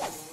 you.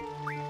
Thank